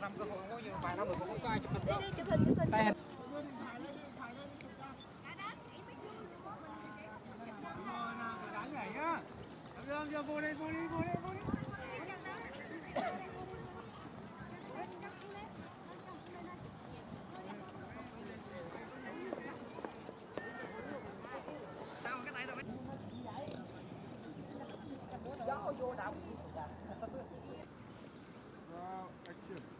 Năm cơ hội có nhiều vài năm rồi cũng không có ai chụp hình đâu chụp hình vô đây vô đi vô đây vô đi Hãy subscribe